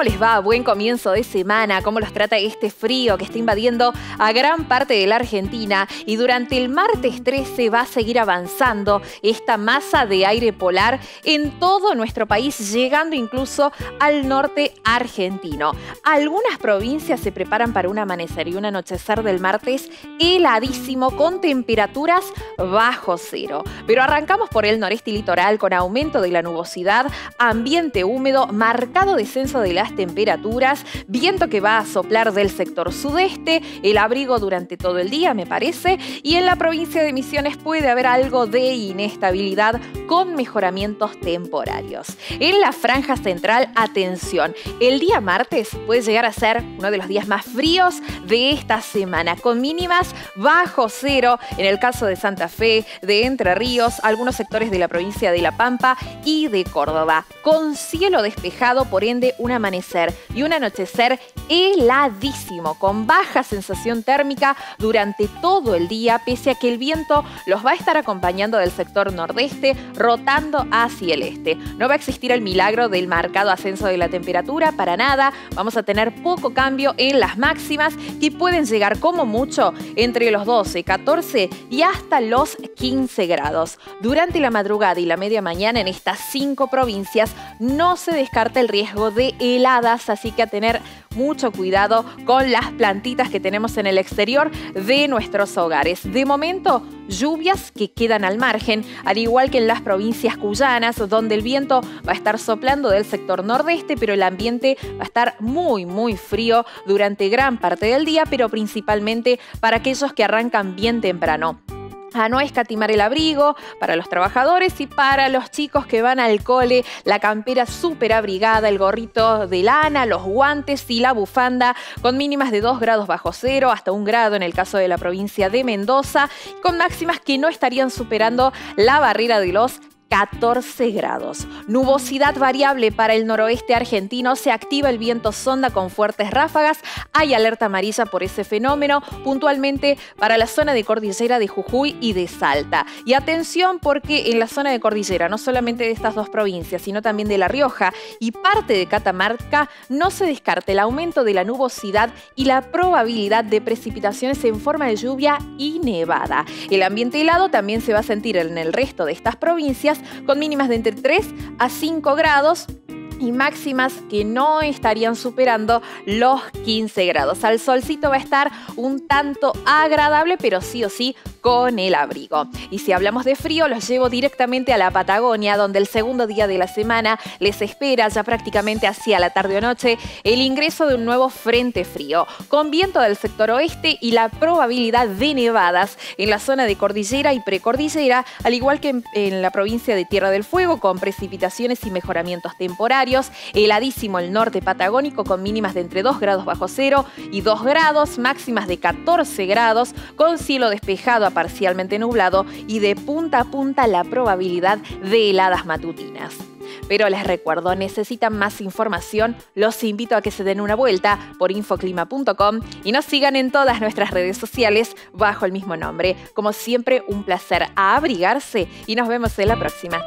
¿Cómo les va? Buen comienzo de semana. ¿Cómo los trata este frío que está invadiendo a gran parte de la Argentina? Y durante el martes 13 va a seguir avanzando esta masa de aire polar en todo nuestro país, llegando incluso al norte argentino. Algunas provincias se preparan para un amanecer y un anochecer del martes heladísimo con temperaturas bajo cero. Pero arrancamos por el noreste litoral con aumento de la nubosidad, ambiente húmedo, marcado descenso de las temperaturas, viento que va a soplar del sector sudeste, el abrigo durante todo el día, me parece, y en la provincia de Misiones puede haber algo de inestabilidad con mejoramientos temporarios. En la franja central, atención, el día martes puede llegar a ser uno de los días más fríos de esta semana, con mínimas bajo cero en el caso de Santa Fe, de Entre Ríos, algunos sectores de la provincia de La Pampa y de Córdoba, con cielo despejado, por ende un amanecer y un anochecer heladísimo, con baja sensación térmica durante todo el día, pese a que el viento los va a estar acompañando del sector nordeste, rotando hacia el este. No va a existir el milagro del marcado ascenso de la temperatura, para nada. Vamos a tener poco cambio en las máximas que pueden llegar como mucho entre los 12, 14 y hasta los 15 grados. Durante la madrugada y la media mañana en estas cinco provincias no se descarta el riesgo de así que a tener mucho cuidado con las plantitas que tenemos en el exterior de nuestros hogares. De momento, lluvias que quedan al margen, al igual que en las provincias cuyanas, donde el viento va a estar soplando del sector nordeste, pero el ambiente va a estar muy, muy frío durante gran parte del día, pero principalmente para aquellos que arrancan bien temprano a no escatimar el abrigo para los trabajadores y para los chicos que van al cole, la campera súper abrigada, el gorrito de lana, los guantes y la bufanda con mínimas de 2 grados bajo cero hasta 1 grado en el caso de la provincia de Mendoza, con máximas que no estarían superando la barrera de los 14 grados. Nubosidad variable para el noroeste argentino. Se activa el viento sonda con fuertes ráfagas. Hay alerta amarilla por ese fenómeno, puntualmente para la zona de cordillera de Jujuy y de Salta. Y atención porque en la zona de cordillera, no solamente de estas dos provincias, sino también de La Rioja y parte de Catamarca, no se descarte el aumento de la nubosidad y la probabilidad de precipitaciones en forma de lluvia y nevada. El ambiente helado también se va a sentir en el resto de estas provincias con mínimas de entre 3 a 5 grados y máximas que no estarían superando los 15 grados. Al solcito va a estar un tanto agradable, pero sí o sí con el abrigo. Y si hablamos de frío, los llevo directamente a la Patagonia, donde el segundo día de la semana les espera ya prácticamente hacia la tarde o noche el ingreso de un nuevo frente frío, con viento del sector oeste y la probabilidad de nevadas en la zona de cordillera y precordillera, al igual que en, la provincia de Tierra del Fuego, con precipitaciones y mejoramientos temporarios, heladísimo el norte patagónico con mínimas de entre 2 grados bajo cero y 2 grados, máximas de 14 grados, con cielo despejado parcialmente nublado y de punta a punta la probabilidad de heladas matutinas. Pero les recuerdo, necesitan más información, los invito a que se den una vuelta por infoclima.com y nos sigan en todas nuestras redes sociales bajo el mismo nombre. Como siempre, un placer a abrigarse y nos vemos en la próxima.